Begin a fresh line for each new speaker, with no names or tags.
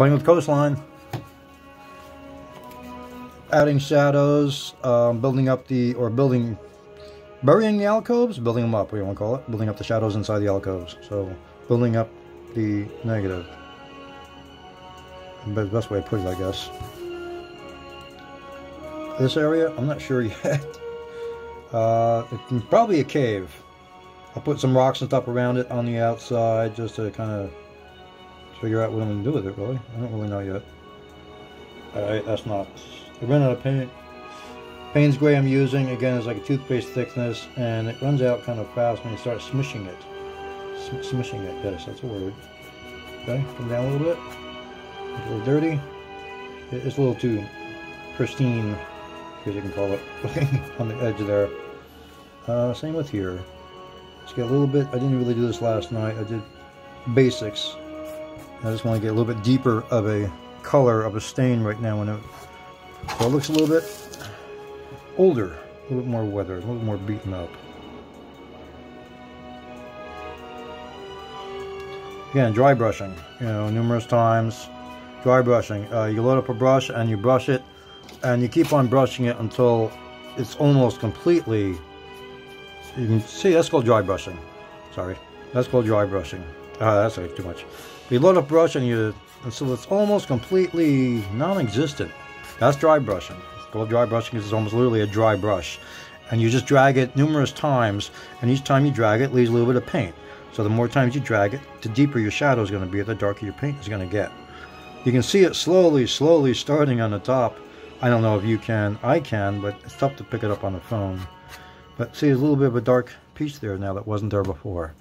Playing with coastline. Adding shadows, um, building up the, or building, burying the alcoves, building them up, what do you want to call it? Building up the shadows inside the alcoves. So, building up the negative. The best way to put it, I guess. This area, I'm not sure yet. Uh, it's probably a cave. I'll put some rocks and stuff around it on the outside just to kind of figure out what I'm going to do with it, really. I don't really know yet. Alright, that's not... I ran out of paint. Payne's Gray I'm using, again, is like a toothpaste thickness, and it runs out kind of fast when you start smishing it. smishing it, yes, that's a word. Okay, come down a little bit. It's a little dirty. It's a little too pristine, as you can call it, on the edge there. Uh, same with here. Let's get a little bit, I didn't really do this last night, I did basics. I just want to get a little bit deeper of a color of a stain right now. When it, so it looks a little bit older, a little bit more weathered, a little more beaten up. Again, dry brushing, you know, numerous times. Dry brushing. Uh, you load up a brush and you brush it, and you keep on brushing it until it's almost completely. You can see that's called dry brushing. Sorry, that's called dry brushing. Ah, that's like too much. You load up brush and you, until it's almost completely non-existent. That's dry brushing. It's called dry brushing because it's almost literally a dry brush. And you just drag it numerous times, and each time you drag it, leaves a little bit of paint. So the more times you drag it, the deeper your shadow is going to be, the darker your paint is going to get. You can see it slowly, slowly starting on the top. I don't know if you can. I can, but it's tough to pick it up on the phone. But see, there's a little bit of a dark piece there now that wasn't there before.